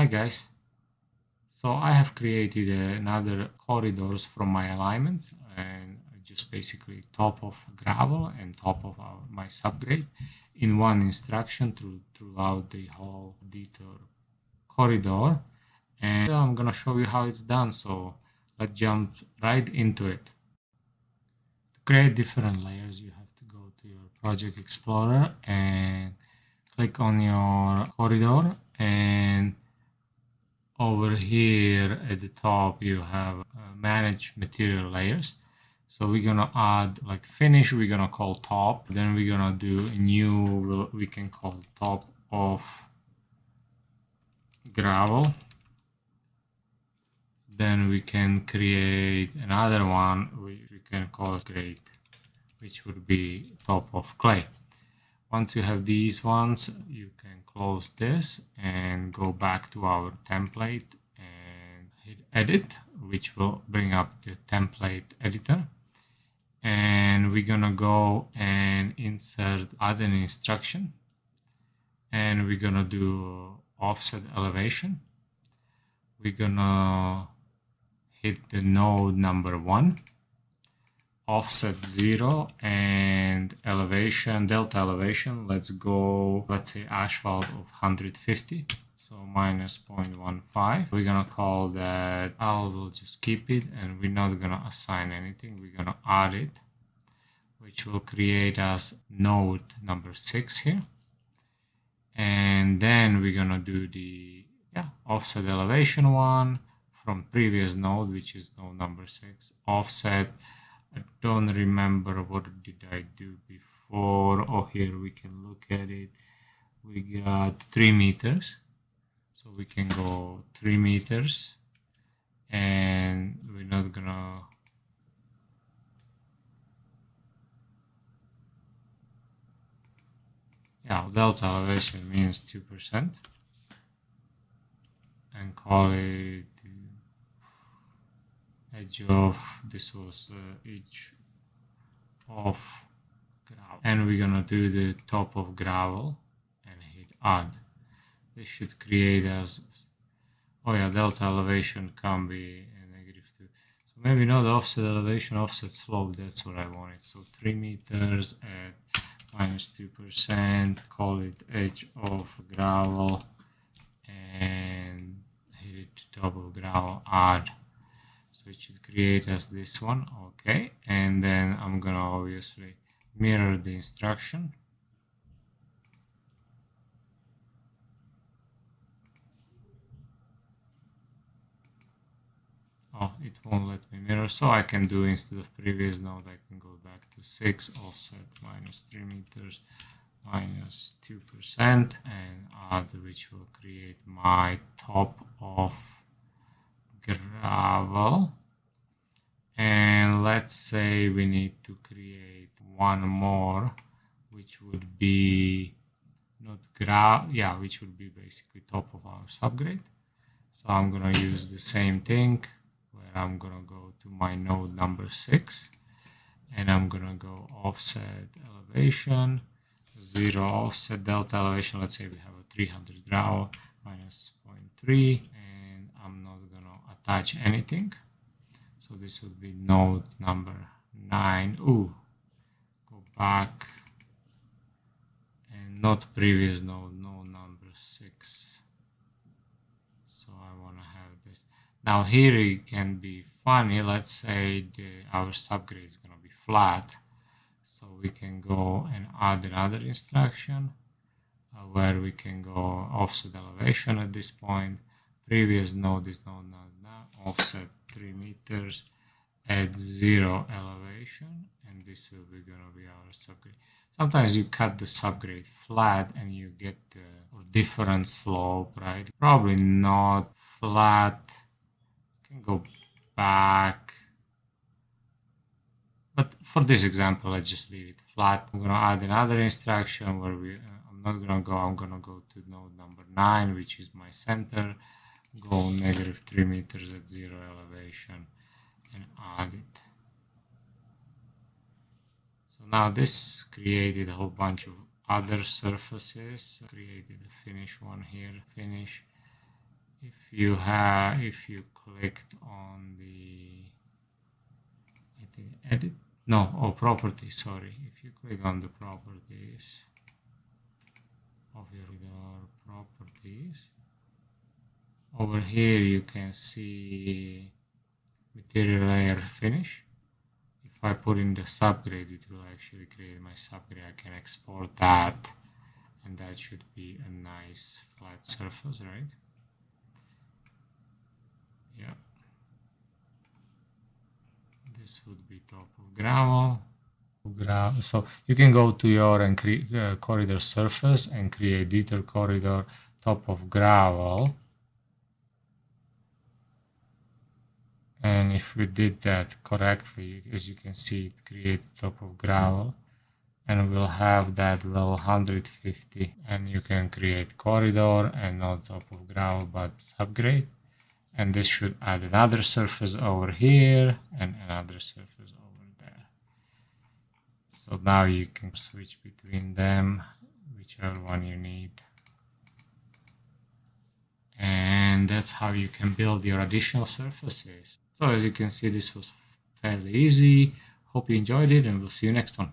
Hi guys. So I have created another corridors from my alignment and just basically top of gravel and top of my subgrade in one instruction through, throughout the whole detour corridor. And I'm gonna show you how it's done. So let's jump right into it. To create different layers, you have to go to your project explorer and click on your corridor and over here at the top you have uh, manage material layers. So we're gonna add like finish we're gonna call top. Then we're gonna do a new we can call top of gravel. Then we can create another one which we can call grade which would be top of clay once you have these ones, you can close this and go back to our template and hit edit, which will bring up the template editor. And we're gonna go and insert add an instruction. And we're gonna do offset elevation. We're gonna hit the node number one offset 0 and elevation delta elevation let's go let's say asphalt of 150 so minus 0.15 we're gonna call that I'll will just keep it and we're not gonna assign anything. We're gonna add it which will create us node number 6 here. And then we're gonna do the yeah offset elevation one from previous node which is node number 6 offset I don't remember what did I do before. Oh, here we can look at it. We got three meters. So we can go three meters and we're not gonna yeah delta elevation means 2% and call it edge of this was uh, edge of gravel. And we're gonna do the top of gravel and hit add this should create as oh yeah delta elevation can be negative 2 so maybe not offset elevation offset slope that's what I wanted. So 3 meters at minus 2 percent call it edge of gravel and hit it top of gravel add so it should create as this one okay. And then I'm gonna obviously mirror the instruction. Oh it won't let me mirror so I can do instead of previous node I can go back to 6 offset minus 3 meters minus 2% and add which will create my top of gravel. And let's say we need to create one more which would be not gravel yeah which would be basically top of our subgrade. So I'm gonna use the same thing where I'm gonna go to my node number six and I'm gonna go offset elevation zero offset delta elevation. Let's say we have a 300 gravel minus 0.3 and I'm not gonna anything. So this would be node number 9 ooh go back. And not previous node node number 6 so I want to have this. Now here it can be funny. Let's say the, our subgrade is gonna be flat. So we can go and add another instruction uh, where we can go offset elevation at this point previous node is node now offset 3 meters at zero elevation and this will be gonna be our subgrade. Sometimes you cut the subgrade flat and you get the different slope right? Probably not flat. Can go back. But for this example let's just leave it flat. I'm gonna add another instruction where we uh, i'm not gonna go i'm gonna go to node number nine which is my center go negative 3 meters at zero elevation and add it. So now this created a whole bunch of other surfaces. Created a finish one here, finish. if you have if you clicked on the I think edit no oh, properties sorry if you click on the properties of your properties over here you can see material layer finish if I put in the subgrade it will actually create my subgrade. I can export that and that should be a nice flat surface right? Yeah. This would be top of gravel. So you can go to your and uh, corridor surface and create detail corridor top of gravel and if we did that correctly as you can see it creates top of gravel. And we'll have that level 150 and you can create corridor and not top of gravel but subgrade. And this should add another surface over here and another surface over there. So now you can switch between them whichever one you need. And that's how you can build your additional surfaces so as you can see, this was fairly easy. Hope you enjoyed it and we'll see you next one.